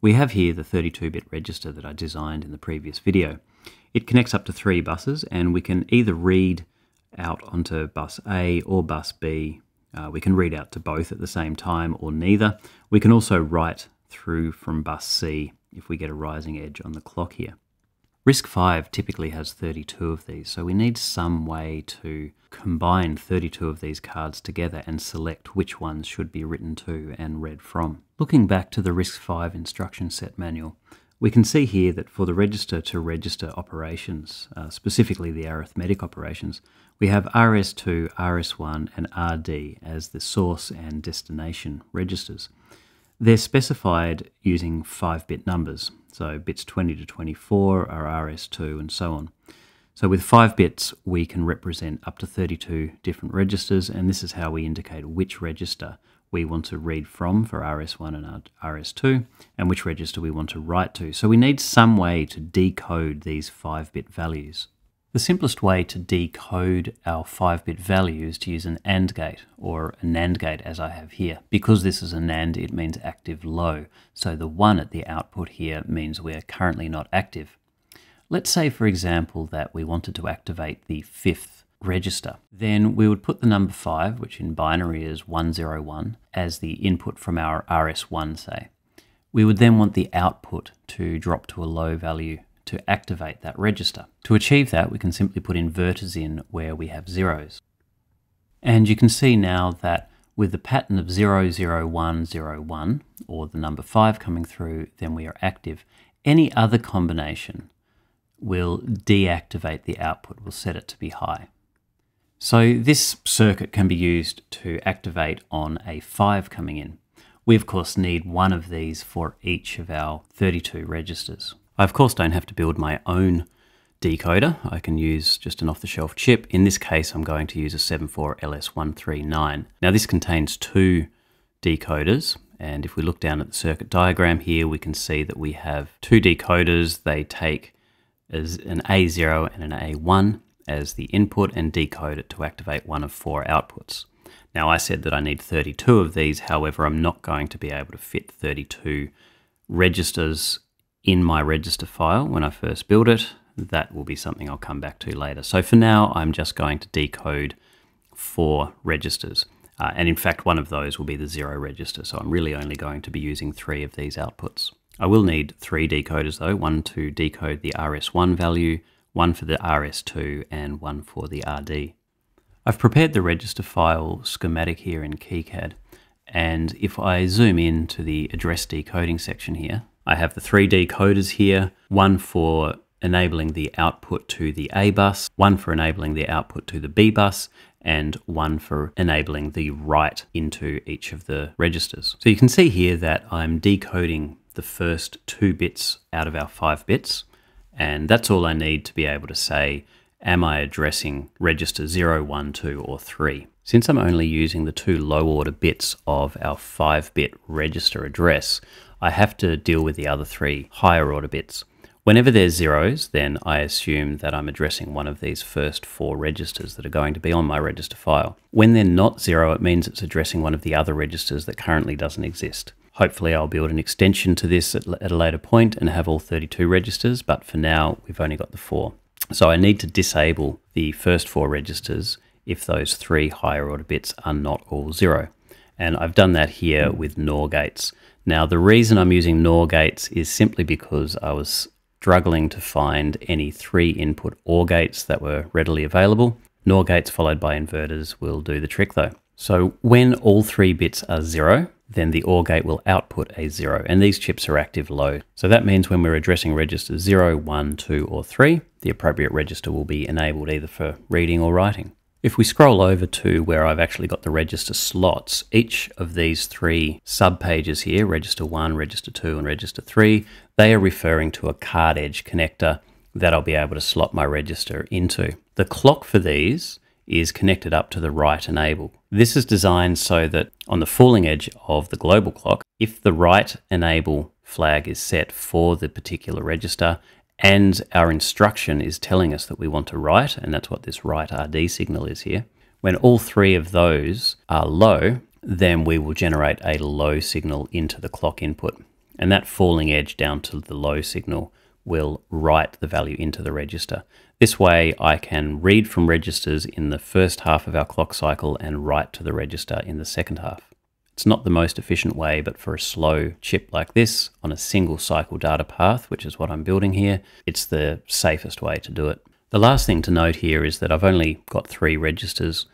We have here the 32-bit register that I designed in the previous video. It connects up to three buses and we can either read out onto bus A or bus B. Uh, we can read out to both at the same time or neither. We can also write through from bus C if we get a rising edge on the clock here. RISC-V typically has 32 of these, so we need some way to combine 32 of these cards together and select which ones should be written to and read from. Looking back to the RISC-V instruction set manual, we can see here that for the register to register operations, uh, specifically the arithmetic operations, we have RS2, RS1 and RD as the source and destination registers. They're specified using 5-bit numbers, so bits 20 to 24 are RS2 and so on. So with 5 bits we can represent up to 32 different registers and this is how we indicate which register we want to read from for RS1 and RS2 and which register we want to write to. So we need some way to decode these 5-bit values. The simplest way to decode our 5-bit value is to use an AND gate, or a NAND gate as I have here. Because this is a NAND, it means active low, so the 1 at the output here means we're currently not active. Let's say, for example, that we wanted to activate the fifth register. Then we would put the number 5, which in binary is 101, as the input from our RS1, say. We would then want the output to drop to a low value to activate that register. To achieve that, we can simply put inverters in where we have zeros. And you can see now that with the pattern of 00101, or the number 5 coming through, then we are active. Any other combination will deactivate the output, will set it to be high. So this circuit can be used to activate on a 5 coming in. We of course need one of these for each of our 32 registers. I of course don't have to build my own decoder. I can use just an off-the-shelf chip. In this case, I'm going to use a 74LS139. Now this contains two decoders. And if we look down at the circuit diagram here, we can see that we have two decoders. They take as an A0 and an A1 as the input and decode it to activate one of four outputs. Now I said that I need 32 of these, however I'm not going to be able to fit 32 registers in my register file when I first build it. That will be something I'll come back to later. So for now, I'm just going to decode four registers. Uh, and in fact, one of those will be the zero register. So I'm really only going to be using three of these outputs. I will need three decoders though, one to decode the RS1 value, one for the RS2, and one for the RD. I've prepared the register file schematic here in KiCad, and if I zoom in to the address decoding section here, I have the three decoders here, one for enabling the output to the A bus, one for enabling the output to the B bus, and one for enabling the write into each of the registers. So you can see here that I'm decoding the first two bits out of our five bits, and that's all I need to be able to say, am I addressing register 0, 1, 2, or 3? Since I'm only using the two low order bits of our 5-bit register address, I have to deal with the other three higher order bits. Whenever there's zeros, then I assume that I'm addressing one of these first four registers that are going to be on my register file. When they're not zero, it means it's addressing one of the other registers that currently doesn't exist. Hopefully I'll build an extension to this at, at a later point and have all 32 registers, but for now we've only got the four. So I need to disable the first four registers if those three higher order bits are not all zero. And I've done that here with NOR gates. Now, the reason I'm using NOR gates is simply because I was struggling to find any three input OR gates that were readily available. NOR gates followed by inverters will do the trick though. So when all three bits are zero, then the OR gate will output a zero, and these chips are active low. So that means when we're addressing registers 0, 1, 2, or 3, the appropriate register will be enabled either for reading or writing. If we scroll over to where I've actually got the register slots, each of these three sub-pages here, register 1, register 2, and register 3, they are referring to a card edge connector that I'll be able to slot my register into. The clock for these is connected up to the write enable. This is designed so that on the falling edge of the global clock, if the write enable flag is set for the particular register, and our instruction is telling us that we want to write, and that's what this write RD signal is here. When all three of those are low, then we will generate a low signal into the clock input. And that falling edge down to the low signal will write the value into the register. This way I can read from registers in the first half of our clock cycle and write to the register in the second half. It's not the most efficient way, but for a slow chip like this on a single cycle data path, which is what I'm building here, it's the safest way to do it. The last thing to note here is that I've only got three registers,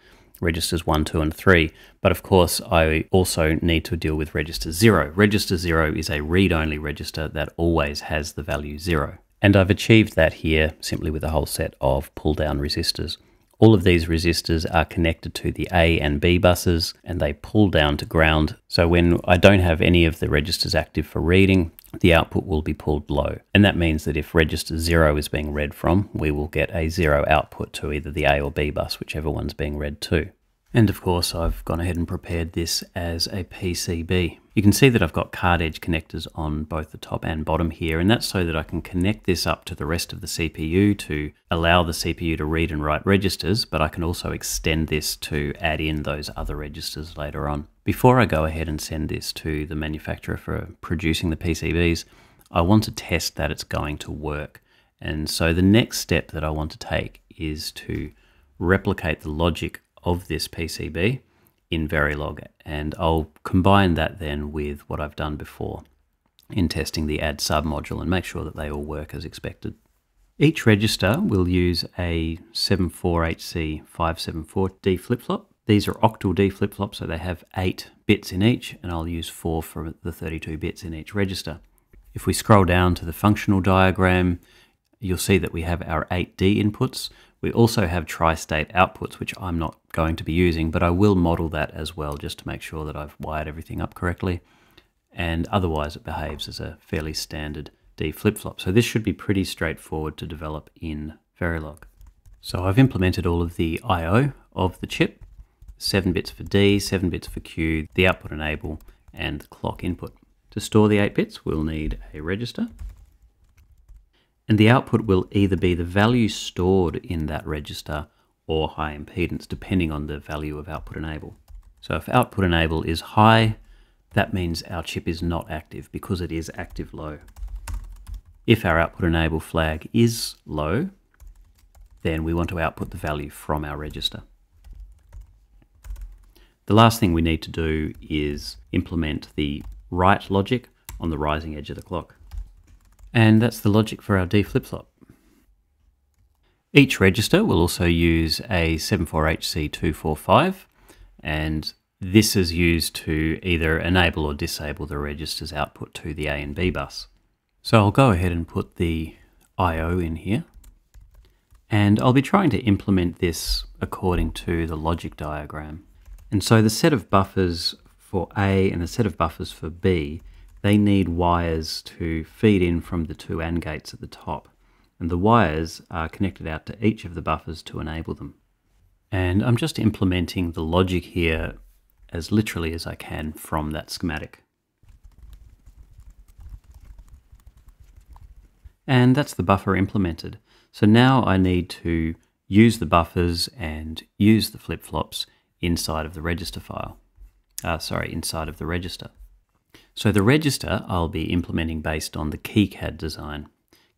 registers 1, 2 and 3, but of course I also need to deal with register 0. Register 0 is a read-only register that always has the value 0. And I've achieved that here simply with a whole set of pull-down resistors. All of these resistors are connected to the A and B buses and they pull down to ground. So when I don't have any of the registers active for reading, the output will be pulled low. And that means that if register 0 is being read from, we will get a 0 output to either the A or B bus, whichever one's being read to. And of course, I've gone ahead and prepared this as a PCB. You can see that I've got card edge connectors on both the top and bottom here, and that's so that I can connect this up to the rest of the CPU to allow the CPU to read and write registers, but I can also extend this to add in those other registers later on. Before I go ahead and send this to the manufacturer for producing the PCBs, I want to test that it's going to work. And so the next step that I want to take is to replicate the logic of this PCB in Verilog and I'll combine that then with what I've done before in testing the add sub module and make sure that they all work as expected. Each register will use a 74HC574D flip-flop. These are octal D flip-flops, so they have 8 bits in each, and I'll use 4 for the 32 bits in each register. If we scroll down to the functional diagram, you'll see that we have our 8D inputs. We also have tri-state outputs, which I'm not going to be using, but I will model that as well just to make sure that I've wired everything up correctly. And otherwise it behaves as a fairly standard D flip-flop. So this should be pretty straightforward to develop in Verilog. So I've implemented all of the I.O. of the chip, 7 bits for D, 7 bits for Q, the output enable, and the clock input. To store the 8 bits, we'll need a register, and the output will either be the value stored in that register or high impedance, depending on the value of output enable. So if output enable is high, that means our chip is not active because it is active low. If our output enable flag is low, then we want to output the value from our register. The last thing we need to do is implement the write logic on the rising edge of the clock. And that's the logic for our D flip-flop. Each register will also use a 74HC245 and this is used to either enable or disable the register's output to the A and B bus. So I'll go ahead and put the I.O. in here and I'll be trying to implement this according to the logic diagram. And so the set of buffers for A and the set of buffers for B they need wires to feed in from the two AND gates at the top. And the wires are connected out to each of the buffers to enable them. And I'm just implementing the logic here as literally as I can from that schematic. And that's the buffer implemented. So now I need to use the buffers and use the flip-flops inside of the register file. Uh, sorry, inside of the register. So the register I'll be implementing based on the KiCad design.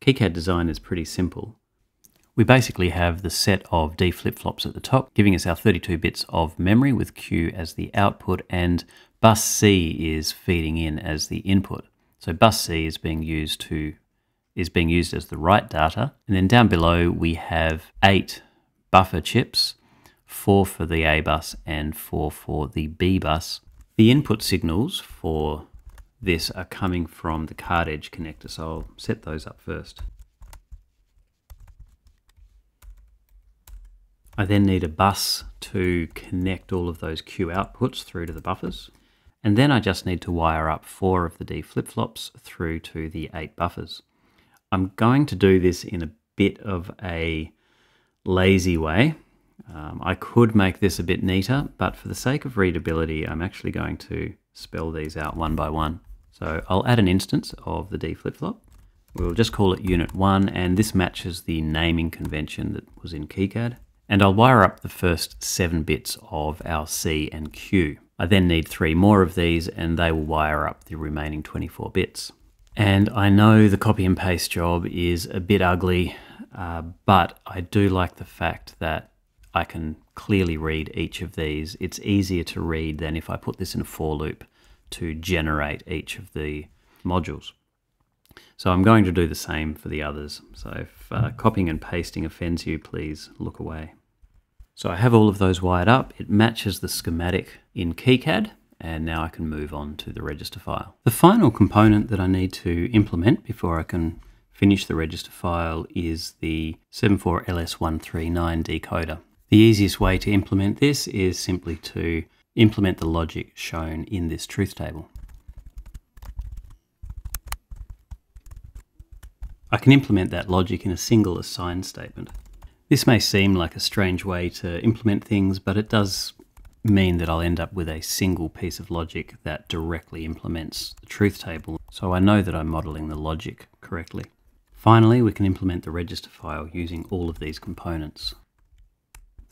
KiCad design is pretty simple. We basically have the set of D flip-flops at the top, giving us our 32 bits of memory with Q as the output and bus C is feeding in as the input. So bus C is being used to is being used as the write data. And then down below we have eight buffer chips, four for the A bus and four for the B bus. The input signals for this are coming from the card edge connector, so I'll set those up first. I then need a bus to connect all of those Q outputs through to the buffers. And then I just need to wire up four of the D flip-flops through to the eight buffers. I'm going to do this in a bit of a lazy way. Um, I could make this a bit neater, but for the sake of readability, I'm actually going to spell these out one by one. So I'll add an instance of the D flip-flop. We'll just call it unit 1 and this matches the naming convention that was in KiCad. And I'll wire up the first 7 bits of our C and Q. I then need 3 more of these and they will wire up the remaining 24 bits. And I know the copy and paste job is a bit ugly, uh, but I do like the fact that I can clearly read each of these. It's easier to read than if I put this in a for loop to generate each of the modules. So I'm going to do the same for the others. So if uh, copying and pasting offends you, please look away. So I have all of those wired up. It matches the schematic in KiCad, and now I can move on to the register file. The final component that I need to implement before I can finish the register file is the 74LS139 decoder. The easiest way to implement this is simply to implement the logic shown in this truth table. I can implement that logic in a single assign statement. This may seem like a strange way to implement things, but it does mean that I'll end up with a single piece of logic that directly implements the truth table, so I know that I'm modeling the logic correctly. Finally, we can implement the register file using all of these components.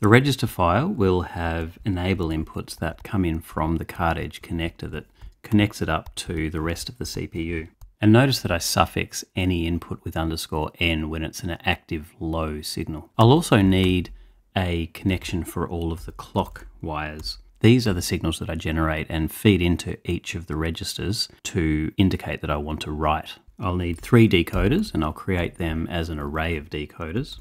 The register file will have enable inputs that come in from the card edge connector that connects it up to the rest of the CPU. And notice that I suffix any input with underscore n when it's an active low signal. I'll also need a connection for all of the clock wires. These are the signals that I generate and feed into each of the registers to indicate that I want to write. I'll need three decoders and I'll create them as an array of decoders.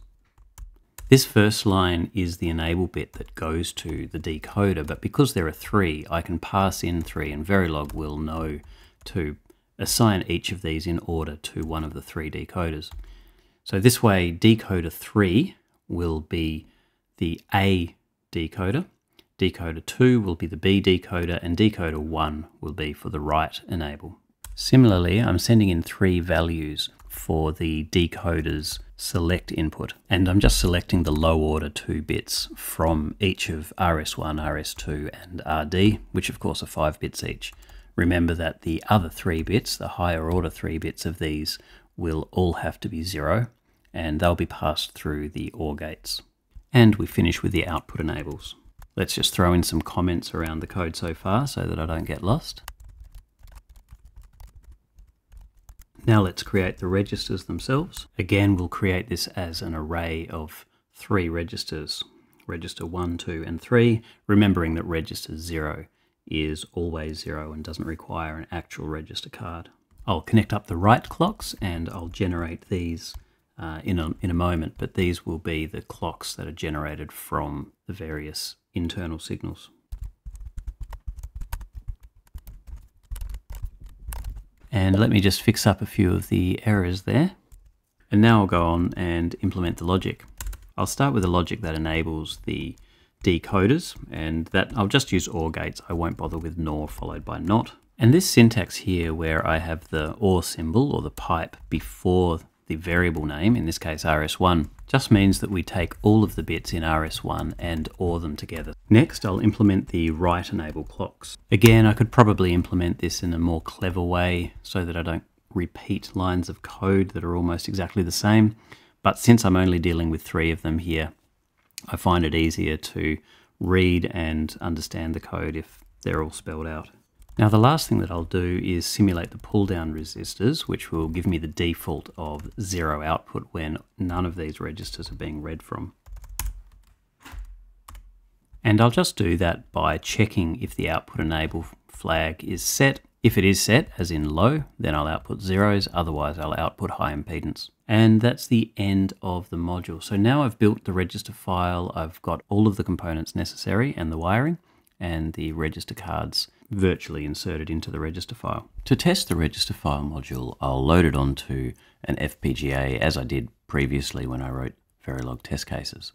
This first line is the enable bit that goes to the decoder, but because there are three, I can pass in three and Verilog will know to assign each of these in order to one of the three decoders. So this way, decoder 3 will be the A decoder, decoder 2 will be the B decoder, and decoder 1 will be for the write enable. Similarly, I'm sending in three values for the decoder's select input. And I'm just selecting the low order two bits from each of RS1, RS2 and RD, which of course are five bits each. Remember that the other three bits, the higher order three bits of these, will all have to be zero, and they'll be passed through the OR gates. And we finish with the output enables. Let's just throw in some comments around the code so far so that I don't get lost. Now let's create the registers themselves. Again, we'll create this as an array of three registers. Register 1, 2, and 3, remembering that register 0 is always 0 and doesn't require an actual register card. I'll connect up the write clocks and I'll generate these uh, in, a, in a moment, but these will be the clocks that are generated from the various internal signals. And let me just fix up a few of the errors there. And now I'll go on and implement the logic. I'll start with a logic that enables the decoders, and that I'll just use OR gates. I won't bother with NOR followed by NOT. And this syntax here where I have the OR symbol or the pipe before the variable name, in this case rs1, just means that we take all of the bits in rs1 and OR them together. Next, I'll implement the write enable clocks. Again, I could probably implement this in a more clever way so that I don't repeat lines of code that are almost exactly the same. But since I'm only dealing with three of them here, I find it easier to read and understand the code if they're all spelled out. Now the last thing that I'll do is simulate the pull down resistors, which will give me the default of zero output when none of these registers are being read from. And I'll just do that by checking if the output enable flag is set. If it is set, as in low, then I'll output zeros, otherwise I'll output high impedance. And that's the end of the module. So now I've built the register file, I've got all of the components necessary and the wiring and the register cards virtually inserted into the register file. To test the register file module, I'll load it onto an FPGA as I did previously when I wrote Verilog test cases.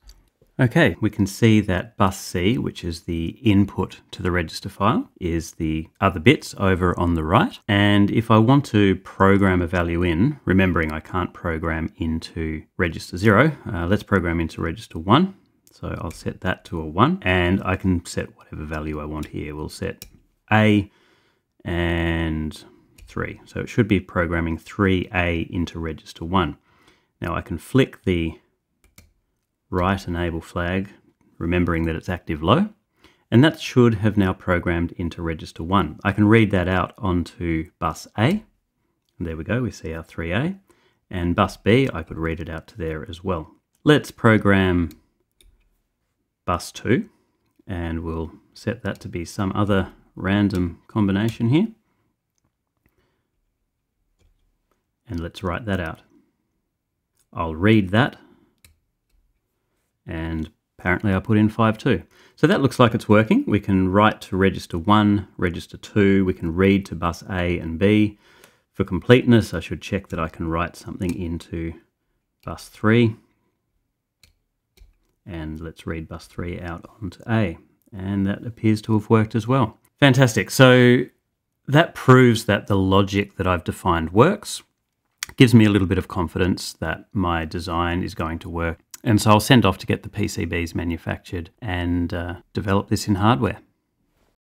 Okay, we can see that bus C, which is the input to the register file, is the other bits over on the right. And if I want to program a value in, remembering I can't program into register 0, uh, let's program into register 1. So I'll set that to a 1, and I can set whatever value I want here. We'll set a and 3. So it should be programming 3A into register 1. Now I can flick the write enable flag, remembering that it's active low, and that should have now programmed into register 1. I can read that out onto bus A. And there we go, we see our 3A. And bus B, I could read it out to there as well. Let's program bus 2 and we'll set that to be some other random combination here. And let's write that out. I'll read that and apparently I put in 5 2. So that looks like it's working. We can write to register 1, register 2, we can read to bus A and B. For completeness, I should check that I can write something into bus 3. And let's read bus 3 out onto A. And that appears to have worked as well. Fantastic. So that proves that the logic that I've defined works. Gives me a little bit of confidence that my design is going to work. And so I'll send off to get the PCBs manufactured and uh, develop this in hardware.